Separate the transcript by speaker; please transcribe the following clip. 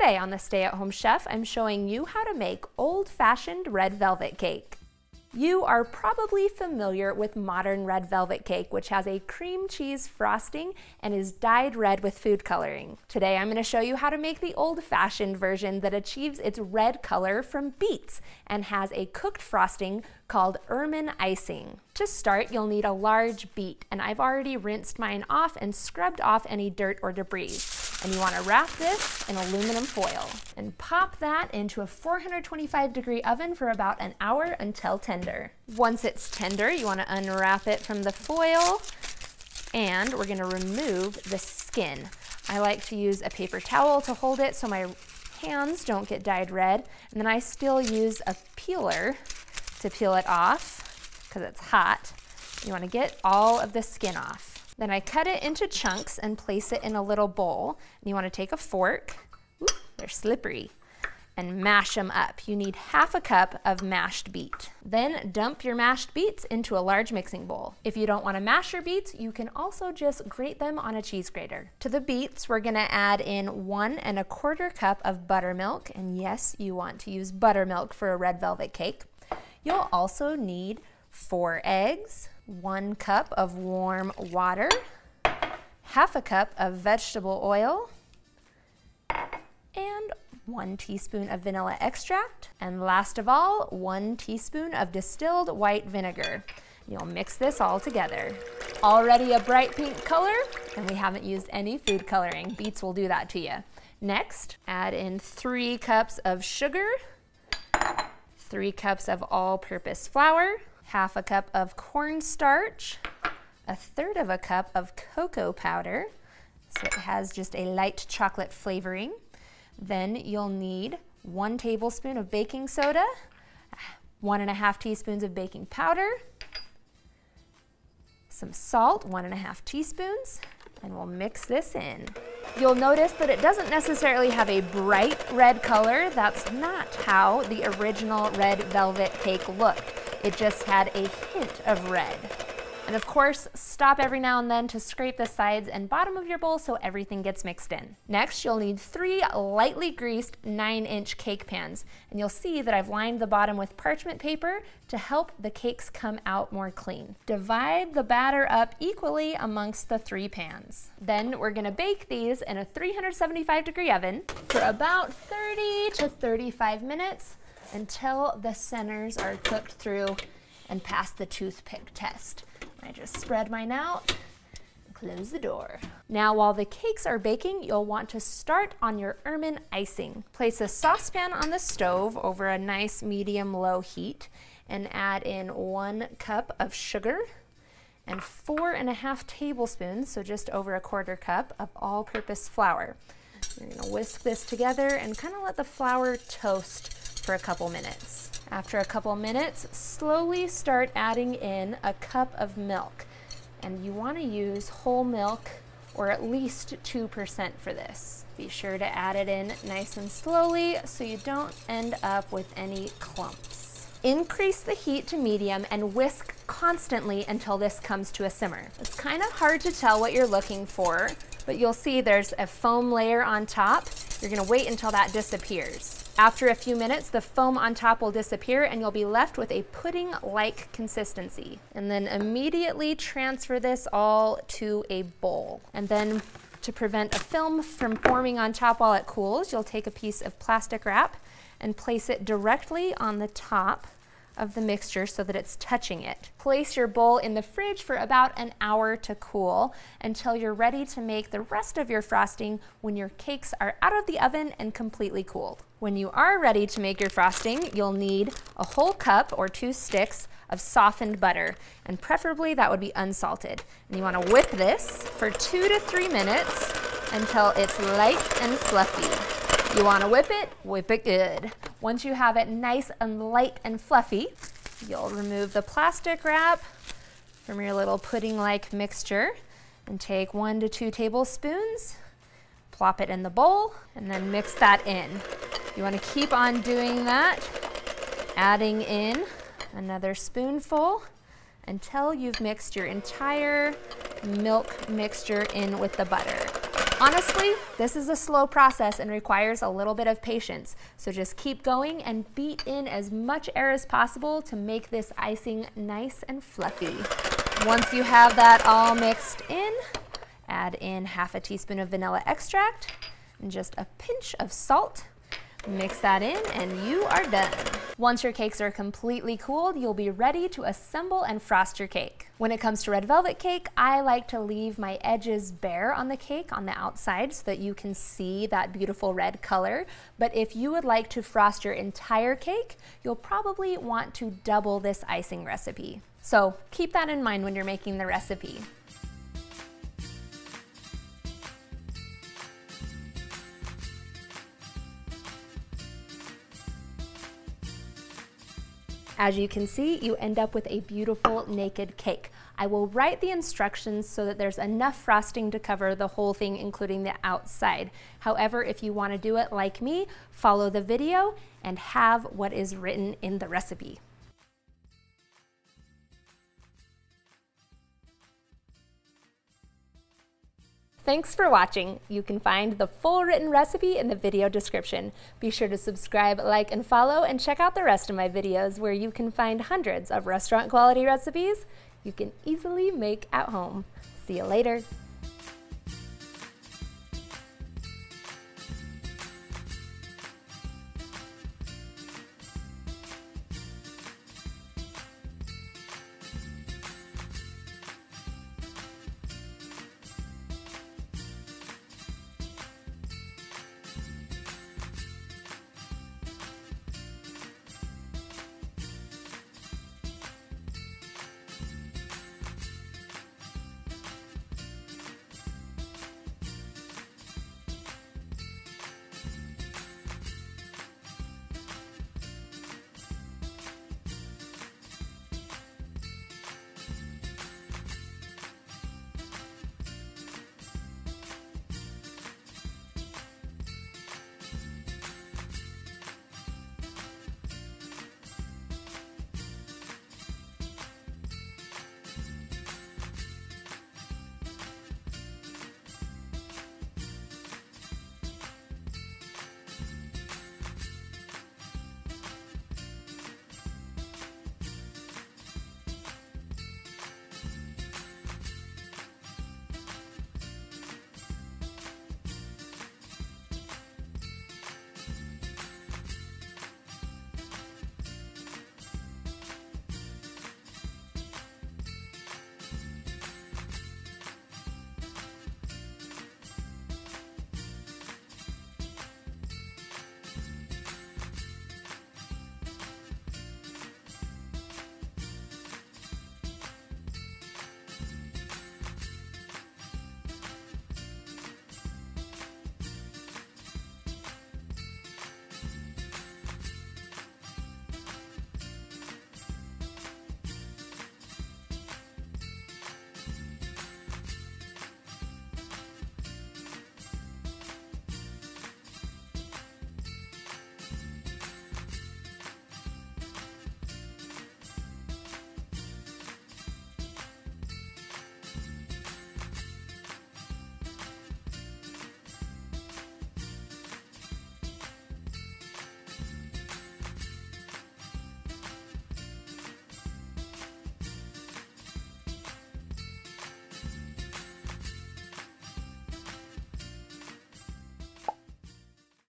Speaker 1: Today on the Stay at Home Chef, I'm showing you how to make old-fashioned red velvet cake. You are probably familiar with modern red velvet cake, which has a cream cheese frosting and is dyed red with food coloring. Today I'm going to show you how to make the old-fashioned version that achieves its red color from beets and has a cooked frosting called ermine icing. To start, you'll need a large beet, and I've already rinsed mine off and scrubbed off any dirt or debris. And you want to wrap this in aluminum foil and pop that into a 425 degree oven for about an hour until tender. Once it's tender, you want to unwrap it from the foil and we're going to remove the skin. I like to use a paper towel to hold it so my hands don't get dyed red. And then I still use a peeler to peel it off because it's hot. You want to get all of the skin off. Then I cut it into chunks and place it in a little bowl. And you want to take a fork, Ooh, they're slippery, and mash them up. You need half a cup of mashed beet. Then dump your mashed beets into a large mixing bowl. If you don't want to mash your beets, you can also just grate them on a cheese grater. To the beets, we're going to add in one and a quarter cup of buttermilk. And yes, you want to use buttermilk for a red velvet cake. You'll also need four eggs, one cup of warm water, half a cup of vegetable oil, and one teaspoon of vanilla extract, and last of all, one teaspoon of distilled white vinegar. You'll mix this all together. Already a bright pink color, and we haven't used any food coloring. Beets will do that to you. Next, add in three cups of sugar, three cups of all-purpose flour, half a cup of cornstarch, a third of a cup of cocoa powder, so it has just a light chocolate flavoring. Then you'll need one tablespoon of baking soda, one and a half teaspoons of baking powder, some salt, one and a half teaspoons, and we'll mix this in. You'll notice that it doesn't necessarily have a bright red color. That's not how the original red velvet cake looked. It just had a hint of red. And of course, stop every now and then to scrape the sides and bottom of your bowl so everything gets mixed in. Next, you'll need three lightly greased 9-inch cake pans. And you'll see that I've lined the bottom with parchment paper to help the cakes come out more clean. Divide the batter up equally amongst the three pans. Then we're gonna bake these in a 375 degree oven for about 30 to 35 minutes until the centers are cooked through and pass the toothpick test. I just spread mine out close the door. Now while the cakes are baking, you'll want to start on your ermine icing. Place a saucepan on the stove over a nice medium-low heat and add in one cup of sugar and four and a half tablespoons, so just over a quarter cup, of all-purpose flour. You're gonna whisk this together and kind of let the flour toast for a couple minutes. After a couple minutes, slowly start adding in a cup of milk. And you want to use whole milk or at least 2% for this. Be sure to add it in nice and slowly so you don't end up with any clumps. Increase the heat to medium and whisk constantly until this comes to a simmer. It's kind of hard to tell what you're looking for, but you'll see there's a foam layer on top. You're gonna wait until that disappears. After a few minutes, the foam on top will disappear and you'll be left with a pudding-like consistency. And then immediately transfer this all to a bowl. And then to prevent a film from forming on top while it cools, you'll take a piece of plastic wrap and place it directly on the top of the mixture so that it's touching it. Place your bowl in the fridge for about an hour to cool until you're ready to make the rest of your frosting when your cakes are out of the oven and completely cooled. When you are ready to make your frosting, you'll need a whole cup or two sticks of softened butter, and preferably that would be unsalted. And you wanna whip this for two to three minutes until it's light and fluffy. You wanna whip it, whip it good. Once you have it nice and light and fluffy, you'll remove the plastic wrap from your little pudding-like mixture and take one to two tablespoons, plop it in the bowl, and then mix that in. You wanna keep on doing that, adding in another spoonful until you've mixed your entire milk mixture in with the butter. Honestly, this is a slow process and requires a little bit of patience. So just keep going and beat in as much air as possible to make this icing nice and fluffy. Once you have that all mixed in, add in half a teaspoon of vanilla extract and just a pinch of salt Mix that in and you are done. Once your cakes are completely cooled, you'll be ready to assemble and frost your cake. When it comes to red velvet cake, I like to leave my edges bare on the cake on the outside so that you can see that beautiful red color. But if you would like to frost your entire cake, you'll probably want to double this icing recipe. So keep that in mind when you're making the recipe. As you can see, you end up with a beautiful naked cake. I will write the instructions so that there's enough frosting to cover the whole thing, including the outside. However, if you want to do it like me, follow the video and have what is written in the recipe. Thanks for watching. You can find the full written recipe in the video description. Be sure to subscribe, like, and follow, and check out the rest of my videos where you can find hundreds of restaurant quality recipes you can easily make at home. See you later.